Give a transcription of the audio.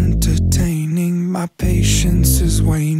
entertaining, my patience is waning.